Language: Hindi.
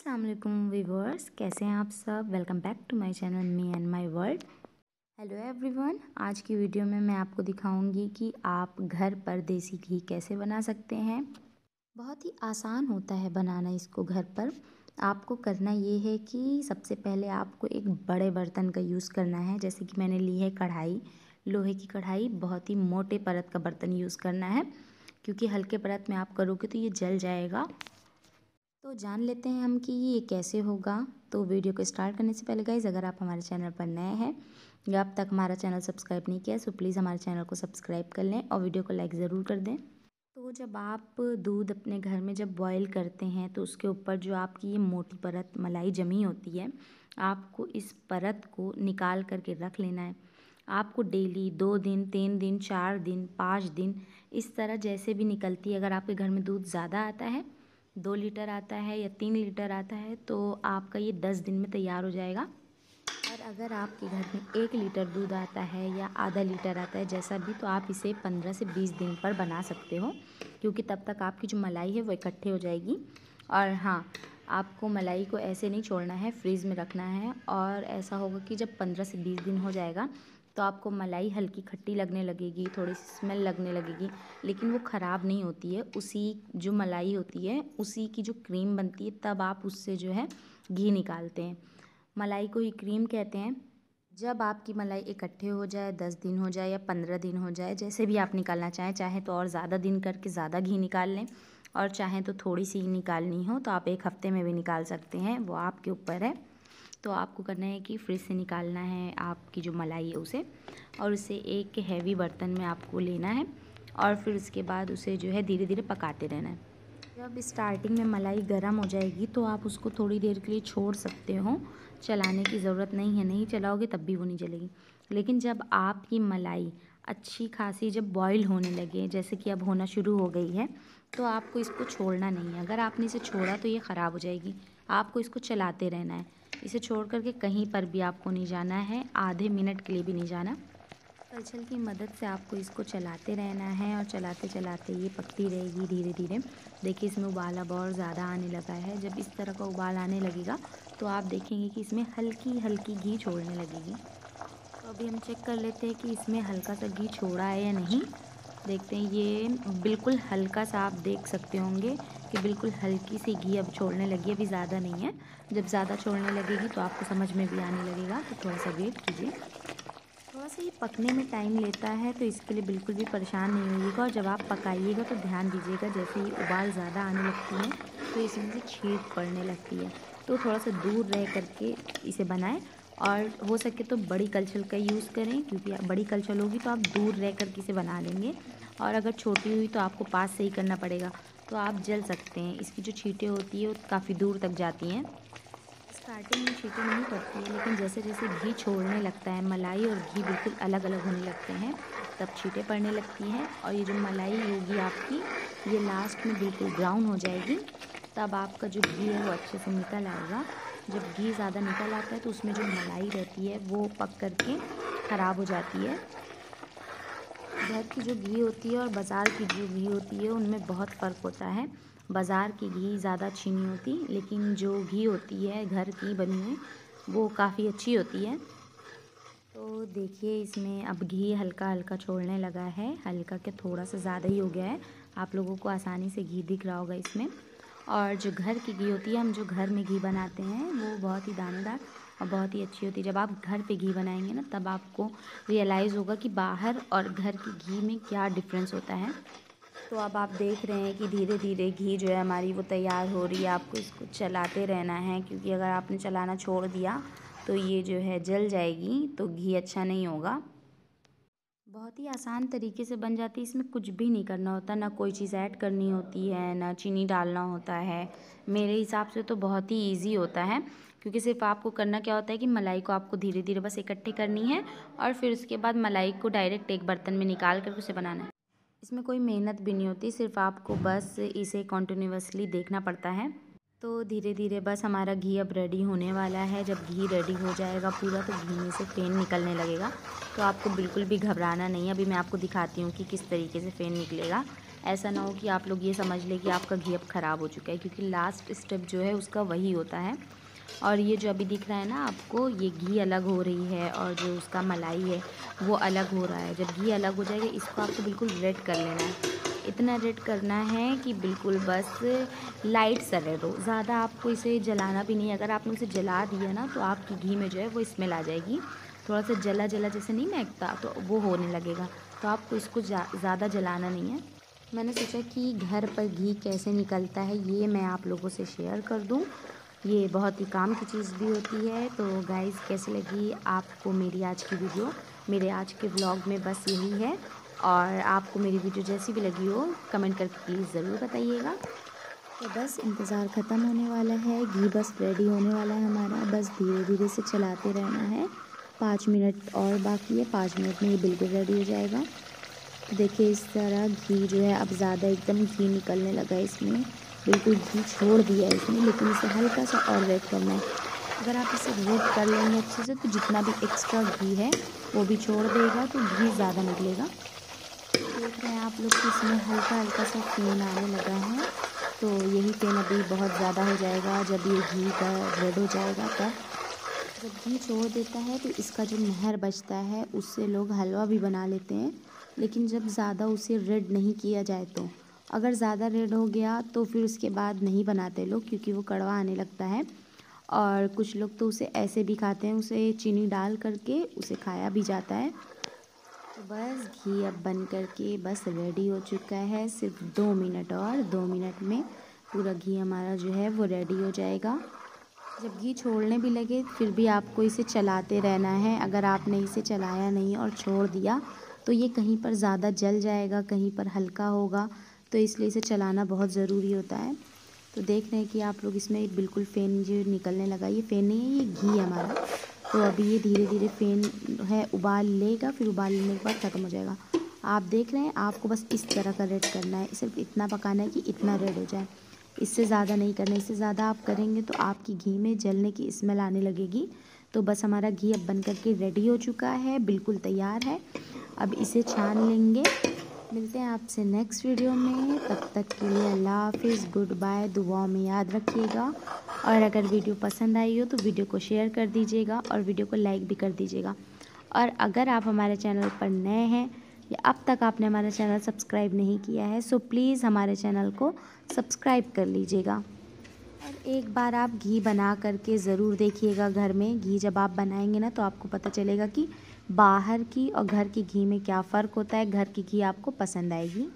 अस्सलाम वालेकुम कैसे हैं आप सब? Welcome back to my channel me and my world hello everyone आज की वीडियो में मैं आपको दिखाऊँगी कि आप घर पर देसी घी कैसे बना सकते हैं। बहुत ही आसान होता है बनाना इसको घर पर। आपको करना ये है कि सबसे पहले आपको एक बड़े बर्तन का यूज़ करना है। जैसे कि मैंने ली है कढ़ाई। लोहे की कढ़ाई, बहुत ही मोटे परत का बर्तन यूज़ करना है। क्योंकि हल्के परत में आप करोगे तो ये जल जाएगा। तो जान लेते हैं हम कि ये कैसे होगा। तो वीडियो को स्टार्ट करने से पहले गाइज़ अगर आप हमारे चैनल पर नए हैं या अब तक हमारा चैनल सब्सक्राइब नहीं किया सो प्लीज़ हमारे चैनल को सब्सक्राइब कर लें और वीडियो को लाइक ज़रूर कर दें। तो जब आप दूध अपने घर में जब बॉईल करते हैं तो उसके ऊपर जो आपकी ये मोटी परत, मलाई जमी होती है, आपको इस परत को निकाल करके रख लेना है। आपको डेली दो दिन, तीन दिन, चार दिन, पाँच दिन, इस तरह जैसे भी निकलती है। अगर आपके घर में दूध ज़्यादा आता है दो लीटर आता है या तीन लीटर आता है तो आपका ये दस दिन में तैयार हो जाएगा। और अगर आपके घर में एक लीटर दूध आता है या आधा लीटर आता है, जैसा भी तो आप इसे पंद्रह से बीस दिन पर बना सकते हो, क्योंकि तब तक आपकी जो मलाई है वो इकट्ठे हो जाएगी। और हाँ आपको मलाई को ऐसे नहीं छोड़ना है, फ्रीज़ में रखना है, और ऐसा होगा कि जब पंद्रह से बीस दिन हो जाएगा तो आपको मलाई हल्की खट्टी लगने लगेगी, थोड़ी सी स्मेल लगने लगेगी, लेकिन वो ख़राब नहीं होती है। उसी जो मलाई होती है, उसी की जो क्रीम बनती है, तब आप उससे जो है घी निकालते हैं। मलाई को ही क्रीम कहते हैं। जब आपकी मलाई इकट्ठे हो जाए, दस दिन हो जाए या पंद्रह दिन हो जाए, जैसे भी आप निकालना चाहें, चाहे तो और ज़्यादा दिन करके ज़्यादा घी निकाल लें, और चाहें तो थोड़ी सी निकालनी हो तो आप एक हफ़्ते में भी निकाल सकते हैं, वो आपके ऊपर है। तो आपको करना है कि फ्रिज से निकालना है आपकी जो मलाई है उसे और उसे एक हैवी बर्तन में आपको लेना है और फिर उसके बाद उसे जो है धीरे धीरे पकाते रहना है। जब स्टार्टिंग में मलाई गर्म हो जाएगी तो आप उसको थोड़ी देर के लिए छोड़ सकते हो। चलाने की ज़रूरत नहीं है, नहीं चलाओगे तब भी वो नहीं चलेगी लेकिन जब आपकी मलाई अच्छी खासी जब बॉईल होने लगे, जैसे कि अब होना शुरू हो गई है तो आपको इसको छोड़ना नहीं है। अगर आपने इसे छोड़ा तो ये ख़राब हो जाएगी। आपको इसको चलाते रहना है। इसे छोड़ करके कहीं पर भी आपको नहीं जाना है। आधे मिनट के लिए भी नहीं जाना। कलछल की मदद से आपको इसको चलाते रहना है और चलाते चलाते ये पकती रहेगी धीरे धीरे। देखिए, इसमें उबाल अब और ज़्यादा आने लगा है। जब इस तरह का उबाल आने लगेगा तो आप देखेंगे कि इसमें हल्की हल्की घी छोड़ने लगेगी। तो अभी हम चेक कर लेते हैं कि इसमें हल्का सा घी छोड़ा है या नहीं। देखते हैं, ये बिल्कुल हल्का सा आप देख सकते होंगे कि बिल्कुल हल्की सी घी अब छोड़ने लगी अभी ज़्यादा नहीं है। जब ज़्यादा छोड़ने लगेगी तो आपको समझ में भी आने लगेगा तो थोड़ा सा वेट कीजिए। थोड़ा सा ये पकने में टाइम लेता है तो इसके लिए बिल्कुल भी परेशान नहीं होइएगा, और जब आप पकाइएगा तो ध्यान दीजिएगा, जैसे ही उबाल ज़्यादा आने लगती है तो इसमें से छीट पड़ने लगती है। तो थोड़ा सा दूर रह करके इसे बनाएँ और हो सके तो बड़ी कलछल का यूज़ करें, क्योंकि बड़ी कलछल होगी तो आप दूर रह करके इसे बना लेंगे। और अगर छोटी हुई तो आपको पास से ही करना पड़ेगा। तो आप जल सकते हैं। इसकी जो छीटें होती है, वो काफ़ी दूर तक जाती हैं। स्टार्टिंग में छीटें नहीं पड़ती हैं, लेकिन जैसे जैसे घी छोड़ने लगता है, मलाई और घी बिल्कुल अलग अलग होने लगते हैं, तब छीटें पड़ने लगती हैं। और ये जो मलाई होगी आपकी, ये लास्ट में बिल्कुल ब्राउन हो जाएगी। तब आपका जो घी है, वो अच्छे से निकल आएगा। जब घी ज़्यादा निकल आता है तो उसमें जो मलाई रहती है, वो पक करके ख़राब हो जाती है। घर की जो घी होती है और बाज़ार की जो घी होती है, उनमें बहुत फ़र्क होता है। बाज़ार की घी ज़्यादा अच्छी नहीं होती, लेकिन जो घी होती है, घर की बनी हुई, वो काफ़ी अच्छी होती है। तो देखिए, इसमें अब घी हल्का हल्का छोड़ने लगा है। हल्का के थोड़ा सा ज़्यादा ही हो गया है। आप लोगों को आसानी से घी दिख रहा होगा इसमें। और जो घर की घी होती है, हम जो घर में घी बनाते हैं, वो बहुत ही दानेदार और बहुत ही अच्छी होती है। जब आप घर पे घी बनाएँगे ना, तब आपको रियलाइज़ होगा कि बाहर और घर की घी में क्या डिफरेंस होता है। तो अब आप देख रहे हैं कि धीरे धीरे घी जो है हमारी वो तैयार हो रही है। आपको इसको चलाते रहना है, क्योंकि अगर आपने चलाना छोड़ दिया तो ये जो है जल जाएगी तो घी अच्छा नहीं होगा। बहुत ही आसान तरीके से बन जाती है। इसमें कुछ भी नहीं करना होता, ना कोई चीज़ ऐड करनी होती है, ना चीनी डालना होता है। मेरे हिसाब से तो बहुत ही इजी होता है, क्योंकि सिर्फ़ आपको करना क्या होता है कि मलाई को आपको धीरे धीरे बस इकट्ठी करनी है और फिर उसके बाद मलाई को डायरेक्ट एक बर्तन में निकाल कर उसे बनाना है। इसमें कोई मेहनत भी नहीं होती, सिर्फ़ आपको बस इसे कॉन्टीन्यूसली देखना पड़ता है। तो धीरे धीरे बस हमारा घी अब रेडी होने वाला है। जब घी रेडी हो जाएगा पूरा तो घी में से फ़ेन निकलने लगेगा। तो आपको बिल्कुल भी घबराना नहीं है। अभी मैं आपको दिखाती हूँ कि किस तरीके से फ़ेन निकलेगा। ऐसा ना हो कि आप लोग ये समझ लें कि आपका घी अब ख़राब हो चुका है, क्योंकि लास्ट स्टेप जो है, उसका वही होता है। और ये जो अभी दिख रहा है ना आपको, ये घी अलग हो रही है और जो उसका मलाई है, वो अलग हो रहा है। जब घी अलग हो जाएगा, इसको आपको बिल्कुल रेड कर लेना है। इतना रेड करना है कि बिल्कुल बस लाइट सा रेड हो ज़्यादा आपको इसे जलाना भी नहीं, अगर आपने उसे जला दिया ना तो आपकी घी में जो है वो स्मेल आ जाएगी। थोड़ा सा जला जला जैसे नहीं महकता तो वो होने लगेगा। तो आपको इसको ज़्यादा जलाना नहीं है। मैंने सोचा कि घर पर घी कैसे निकलता है, ये मैं आप लोगों से शेयर कर दूँ। ये बहुत ही काम की चीज़ भी होती है। तो गाइज़ कैसे लगी आपको मेरी आज की वीडियो? मेरे आज के ब्लॉग में बस यही है। और आपको मेरी वीडियो जैसी भी लगी हो, कमेंट करके प्लीज़ ज़रूर बताइएगा। तो बस इंतज़ार ख़त्म होने वाला है। घी बस रेडी होने वाला है हमारा। बस धीरे धीरे से चलाते रहना है। पाँच मिनट और बाकी है। पाँच मिनट में ये बिल्कुल रेडी हो जाएगा। देखिए, इस तरह घी जो है अब ज़्यादा एकदम घी निकलने लगा है इसमें। बिल्कुल घी छोड़ दिया है इसमें लेकिन इसे हल्का सा और वेट करना है। अगर आप इसे वेट कर लेंगे अच्छे से तो जितना भी एक्स्ट्रा घी है, वो भी छोड़ देगा तो घी ज़्यादा निकलेगा। देख रहे हैं आप लोग कि इसमें हल्का हल्का सा फेन आने लगा है। तो यही फेन अभी बहुत ज़्यादा हो जाएगा जब ये घी का रेड हो जाएगा तब। जब घी छोड़ देता है तो इसका जो नहर बचता है, उससे लोग हलवा भी बना लेते हैं। लेकिन जब ज़्यादा उसे रेड नहीं किया जाए तो। अगर ज़्यादा रेड हो गया तो फिर उसके बाद नहीं बनाते लोग क्योंकि वो कड़वा आने लगता है। और कुछ लोग तो उसे ऐसे भी खाते हैं, उसे चीनी डाल करके उसे खाया भी जाता है। तो बस घी अब बन करके बस रेडी हो चुका है। सिर्फ़ दो मिनट और, दो मिनट में पूरा घी हमारा जो है वो रेडी हो जाएगा। जब घी छोड़ने भी लगे, फिर भी आपको इसे चलाते रहना है। अगर आपने इसे चलाया नहीं और छोड़ दिया तो ये कहीं पर ज़्यादा जल जाएगा, कहीं पर हल्का होगा। तो इसलिए इसे चलाना बहुत ज़रूरी होता है। तो देख रहे हैं कि आप लोग इसमें बिल्कुल फ़ेन जो निकलने लगा, ये फ़ेन नहीं है, ये घी हमारा। तो अभी ये धीरे धीरे फ़ेन है, उबाल लेगा, फिर उबाल लेने के बाद ख़त्म हो जाएगा। आप देख रहे हैं, आपको बस इस तरह का रेड करना है। सिर्फ़ इतना पकाना है कि इतना रेड हो जाए। इससे ज़्यादा नहीं करना, इससे ज़्यादा आप करेंगे तो आपकी घी में जलने की स्मेल आने लगेगी। तो बस हमारा घी अब बन करके रेडी हो चुका है, बिल्कुल तैयार है। अब इसे छान लेंगे। मिलते हैं आपसे नेक्स्ट वीडियो में। तब तक के लिए अल्लाह हाफिज़ गुड बाय दुआ में याद रखिएगा। और अगर वीडियो पसंद आई हो तो वीडियो को शेयर कर दीजिएगा और वीडियो को लाइक भी कर दीजिएगा। और अगर आप हमारे चैनल पर नए हैं या अब तक आपने हमारा चैनल सब्सक्राइब नहीं किया है सो प्लीज़ हमारे चैनल को सब्सक्राइब कर लीजिएगा। और एक बार आप घी बना करके ज़रूर देखिएगा घर में। घी जब आप बनाएँगे ना तो आपको पता चलेगा कि बाहर की और घर की घी में क्या फ़र्क होता है? घर की घी आपको पसंद आएगी।